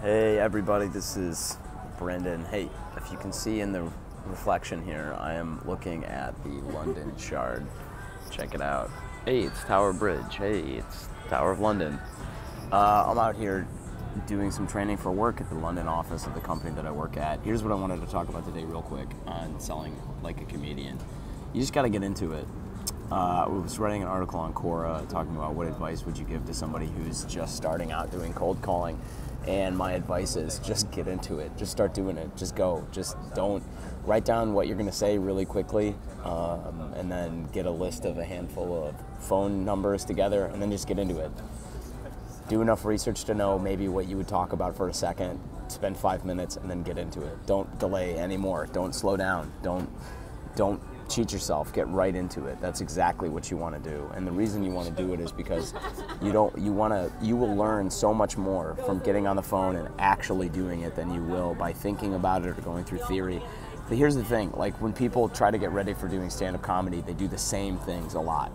Hey everybody, this is Brendan. Hey, if you can see in the reflection here, I am looking at the London Shard. Check it out. Hey, it's Tower Bridge. Hey, it's Tower of London. Uh, I'm out here doing some training for work at the London office of the company that I work at. Here's what I wanted to talk about today, real quick, on selling like a comedian. You just got to get into it. Uh, I was writing an article on Quora talking about what advice would you give to somebody who's just starting out doing cold calling. And my advice is just get into it. Just start doing it. Just go. Just don't write down what you're going to say really quickly, um, and then get a list of a handful of phone numbers together, and then just get into it. Do enough research to know maybe what you would talk about for a second. Spend five minutes, and then get into it. Don't delay anymore. Don't slow down. Don't don't cheat yourself get right into it. That's exactly what you want to do. And the reason you want to do it is because you don't you want to you will learn so much more from getting on the phone and actually doing it than you will by thinking about it or going through theory. But here's the thing like when people try to get ready for doing stand-up comedy they do the same things a lot.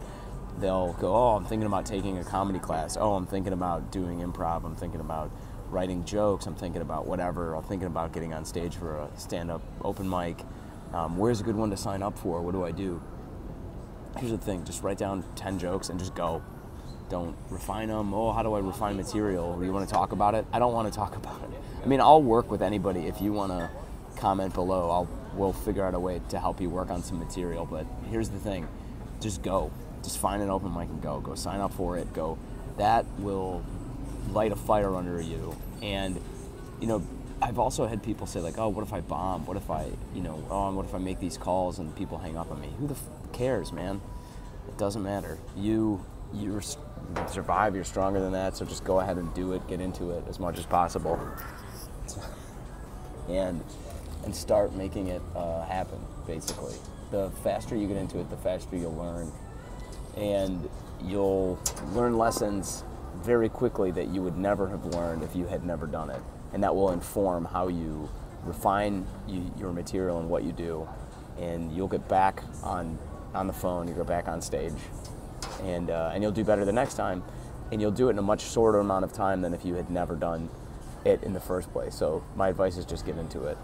They'll go oh i'm thinking about taking a comedy class. Oh i'm thinking about doing improv. I'm thinking about writing jokes. I'm thinking about whatever. I'm thinking about getting on stage for a stand-up open mic um, where's a good one to sign up for? What do I do? Here's the thing just write down 10 jokes and just go. Don't refine them. Oh, how do I refine material? You want to talk about it? I don't want to talk about it. I mean, I'll work with anybody. If you want to comment below, I'll we'll figure out a way to help you work on some material. But here's the thing just go. Just find an open mic and go. Go sign up for it. Go. That will light a fire under you. And, you know, I've also had people say like, "Oh, what if I bomb? What if I, you know, oh, what if I make these calls and people hang up on me? Who the f- cares, man? It doesn't matter. You you survive. You're stronger than that. So just go ahead and do it. Get into it as much as possible, and and start making it uh, happen. Basically, the faster you get into it, the faster you'll learn, and you'll learn lessons very quickly that you would never have learned if you had never done it and that will inform how you refine you, your material and what you do. And you'll get back on on the phone, you go back on stage, and uh, and you'll do better the next time, and you'll do it in a much shorter amount of time than if you had never done it in the first place. So my advice is just get into it.